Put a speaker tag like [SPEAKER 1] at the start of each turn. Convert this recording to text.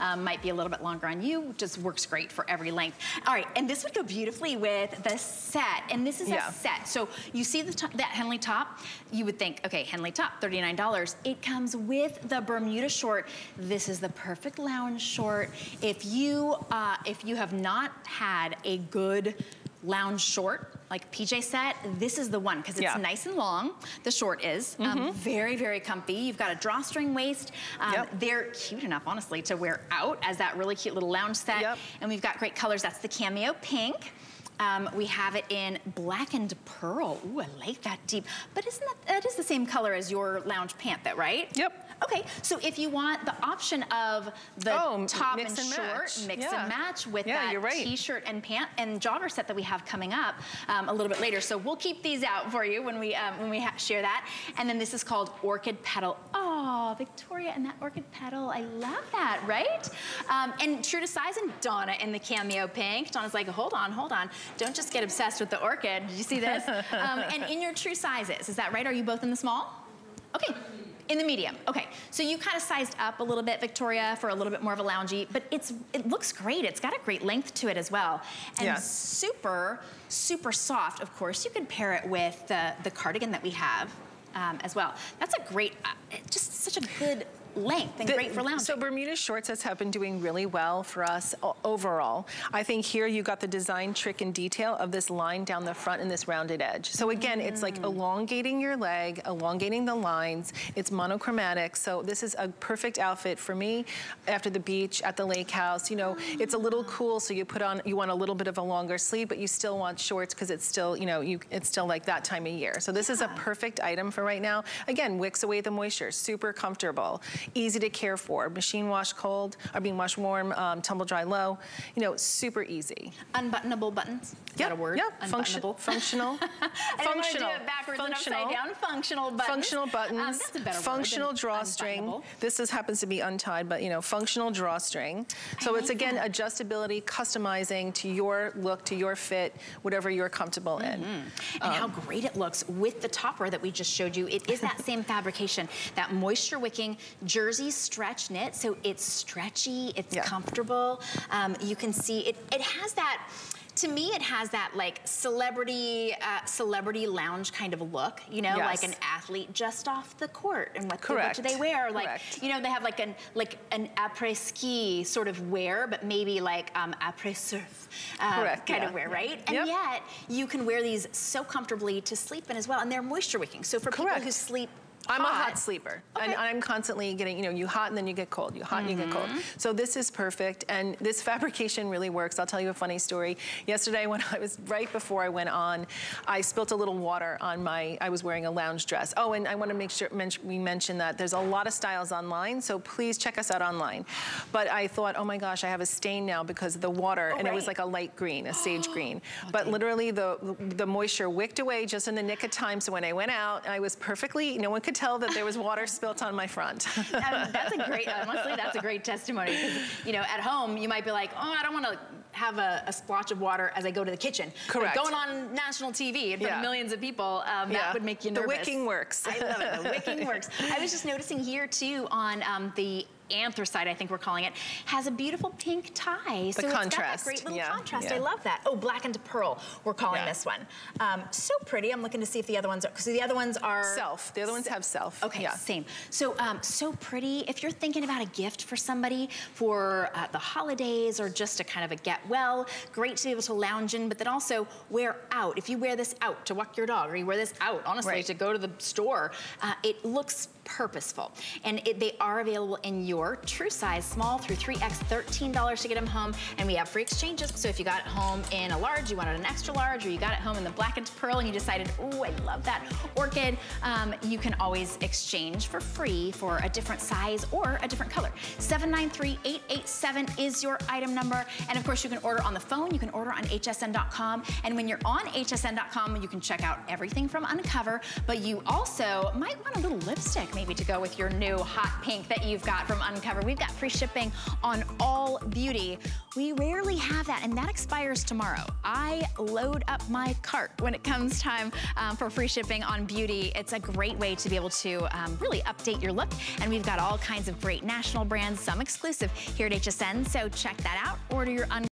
[SPEAKER 1] um, might be a little bit longer on you, just works great for every length. All right, and this would go beautifully with the set, and this is yeah. a set. So you see the that Henley top, you would think, okay, Henley top, $39. It comes with the Bermuda short. This is the perfect lounge short. If you, uh, if you have not had a good lounge short, like PJ set, this is the one because it's yeah. nice and long. The short is mm -hmm. um, mm-hmm. very, very comfy. You've got a drawstring waist. Um, yep. They're cute enough, honestly, to wear out as that really cute little lounge set. Yep. And we've got great colors. That's the cameo pink. Um, we have it in black and pearl. Ooh, I like that deep. But isn't that, that is the same color as your lounge pant, that right?
[SPEAKER 2] Yep.
[SPEAKER 1] Okay, so if you want the option of the oh, top and, and short, match. mix yeah. and match with yeah, that right. t-shirt and pant and jogger set that we have coming up um, a little bit later. So we'll keep these out for you when we um, when we share that. And then this is called Orchid Petal. Oh, Victoria and that Orchid Petal, I love that, right? Um, and true to size and Donna in the cameo pink. Donna's like, hold on, hold on. Don't just get obsessed with the orchid. Did you see this? um, and in your true sizes, is that right? Are you both in the small? Okay. In the medium, okay. So you kind of sized up a little bit, Victoria, for a little bit more of a loungy, but it's it looks great. It's got a great length to it as well. And super, super soft, of course. You can pair it with the, the cardigan that we have um, as well. That's a great, uh, just such a good length and the, great for lounging.
[SPEAKER 2] So Bermuda shorts sets have been doing really well for us overall. I think here you got the design trick and detail of this line down the front and this rounded edge. So again, mm. it's like mm. elongating your leg, elongating the lines. It's monochromatic. So this is a perfect outfit for me after the beach, at the lake house. You know, it's a little cool. So you put on, you want a little bit of a longer sleeve, but you still want shorts because it's still, you know, you, it's still like that time of year. So this yeah. is a perfect item for right now. Again, wicks away the moisture, super comfortable easy to care for. Machine wash cold, or being washed warm, um, tumble dry low. You know, super easy.
[SPEAKER 1] Unbuttonable buttons. Is yep. that a word?
[SPEAKER 2] Yeah. Function, functional.
[SPEAKER 1] I functional. do it backwards functional. and upside down. Functional buttons.
[SPEAKER 2] Functional buttons. Um, that's a better functional drawstring. This is happens to be untied, but you know, functional drawstring. So it's again that. adjustability, customizing to your look, to your fit, whatever you're comfortable mm -hmm. in.
[SPEAKER 1] Mm-hmm. And um, how great it looks with the topper that we just showed you. It is that same fabrication, that moisture wicking jersey stretch knit. So it's stretchy, it's yeah. comfortable. Um, you can see it, it has that, to me, it has that like celebrity, uh, celebrity lounge kind of look, you know, yes. like an athlete just off the court. And what, what do they wear? Like,
[SPEAKER 2] Correct.
[SPEAKER 1] you know, they have like an like an après ski sort of wear, but maybe like um, après surf uh, kind yeah. of wear, right? And yep. yet you can wear these so comfortably to sleep in as well. And they're moisture wicking. So for Correct. people who sleep
[SPEAKER 2] I'm hot. a hot sleeper. Okay. And I'm constantly getting, you know, you hot and then you get cold. You hot mm -hmm. and you get cold. Mm-hmm. So this is perfect. And this fabrication really works. I'll tell you a funny story. Yesterday when I was, right before I went on, I spilt a little water on my, I was wearing a lounge dress. Oh, and I want to make sure we mention that there's a lot of styles online. So please check us out online. But I thought, oh my gosh, I have a stain now because of the water. Oh, and right. it was like a light green, a sage green. Okay. But literally the, the moisture wicked away just in the nick of time. So when I went out, I was perfectly, no one could tell that there was water spilt on my front.
[SPEAKER 1] that's a great, honestly, that's a great testimony. You know, at home, you might be like, oh, I don't want to have a, a, splotch of water as I go to the kitchen.
[SPEAKER 2] Correct.
[SPEAKER 1] But going on national TV in front yeah. of millions of people, um, yeah. that would make you nervous.
[SPEAKER 2] The wicking works.
[SPEAKER 1] I love it, the wicking works. I was just noticing here too on um, the anthracite, I think we're calling it, has a beautiful pink tie.
[SPEAKER 2] The so
[SPEAKER 1] contrast.
[SPEAKER 2] it's got that
[SPEAKER 1] great little yeah. contrast. Yeah. I love that. Oh, black and pearl, we're calling yeah. this one. Um, so pretty. I'm looking to see if the other ones are, because the other ones are...
[SPEAKER 2] Self. The other ones have self.
[SPEAKER 1] Okay, same. So, um, so pretty. If you're thinking about a gift for somebody for uh, the holidays or just a kind of a get well, great to be able to lounge in, but then also wear out. If you wear this out to walk your dog or you wear this out, honestly, right. to go to the store, uh, it looks purposeful. And it, they are available in your true size, small through 3X, $13 to get them home. And we have free exchanges. So if you got it home in a large, you wanted an extra large, or you got it home in the black and pearl and you decided, oh, I love that orchid, um, you can always exchange for free for a different size or a different color. 793887 is your item number. And of course, you can order on the phone, you can order on hsn.com. And when you're on hsn.com, you can check out everything from Uncover, but you also might want a little lipstick maybe to go with your new hot pink that you've got from Uncover. We've got free shipping on all beauty. We rarely have that, and that expires tomorrow. I load up my cart when it comes time um, for free shipping on beauty. It's a great way to be able to um, really update your look, and we've got all kinds of great national brands, some exclusive here at HSN, so check that out. Order your